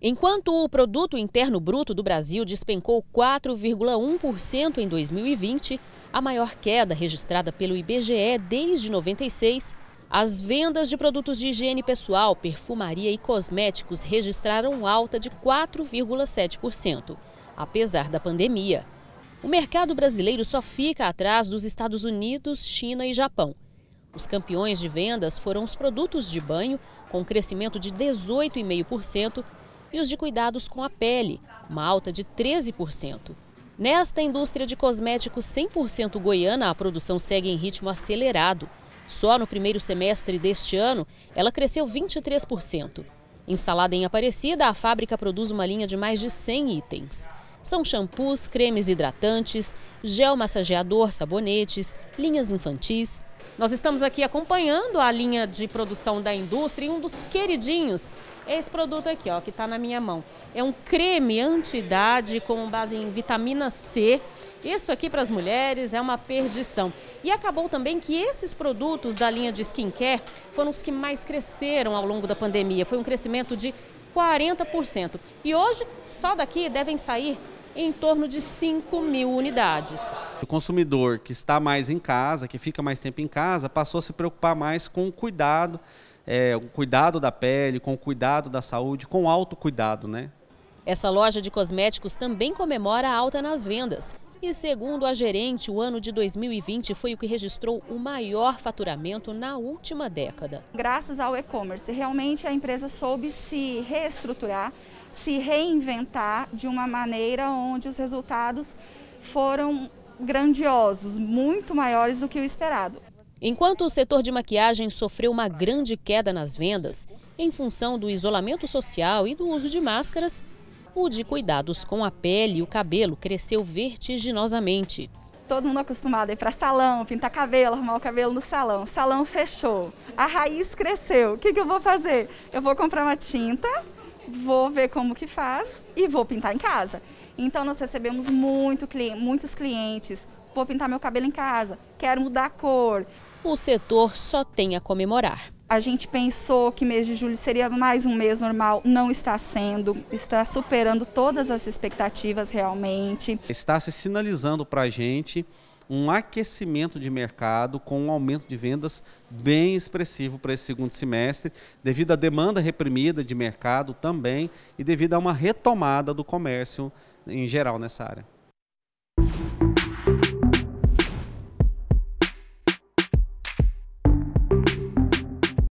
Enquanto o produto interno bruto do Brasil despencou 4,1% em 2020, a maior queda registrada pelo IBGE desde 96, as vendas de produtos de higiene pessoal, perfumaria e cosméticos registraram alta de 4,7%, apesar da pandemia. O mercado brasileiro só fica atrás dos Estados Unidos, China e Japão. Os campeões de vendas foram os produtos de banho, com crescimento de 18,5%, e os de cuidados com a pele, uma alta de 13%. Nesta indústria de cosméticos 100% goiana, a produção segue em ritmo acelerado. Só no primeiro semestre deste ano, ela cresceu 23%. Instalada em Aparecida, a fábrica produz uma linha de mais de 100 itens. São shampoos, cremes hidratantes, gel massageador, sabonetes, linhas infantis, nós estamos aqui acompanhando a linha de produção da indústria e um dos queridinhos é esse produto aqui, ó, que está na minha mão. É um creme anti-idade com base em vitamina C. Isso aqui para as mulheres é uma perdição. E acabou também que esses produtos da linha de skincare foram os que mais cresceram ao longo da pandemia. Foi um crescimento de 40%. E hoje, só daqui devem sair em torno de 5 mil unidades. O consumidor que está mais em casa, que fica mais tempo em casa, passou a se preocupar mais com o cuidado, é, o cuidado da pele, com o cuidado da saúde, com o autocuidado, né? Essa loja de cosméticos também comemora a alta nas vendas. E segundo a gerente, o ano de 2020 foi o que registrou o maior faturamento na última década. Graças ao e-commerce, realmente a empresa soube se reestruturar, se reinventar de uma maneira onde os resultados foram grandiosos, muito maiores do que o esperado. Enquanto o setor de maquiagem sofreu uma grande queda nas vendas, em função do isolamento social e do uso de máscaras, o de cuidados com a pele e o cabelo cresceu vertiginosamente. Todo mundo acostumado a ir para salão, pintar cabelo, arrumar o cabelo no salão. salão fechou, a raiz cresceu. O que, que eu vou fazer? Eu vou comprar uma tinta, vou ver como que faz e vou pintar em casa. Então nós recebemos muito, muitos clientes. Vou pintar meu cabelo em casa, quero mudar a cor. O setor só tem a comemorar. A gente pensou que mês de julho seria mais um mês normal, não está sendo, está superando todas as expectativas realmente. Está se sinalizando para a gente um aquecimento de mercado com um aumento de vendas bem expressivo para esse segundo semestre, devido à demanda reprimida de mercado também e devido a uma retomada do comércio em geral nessa área.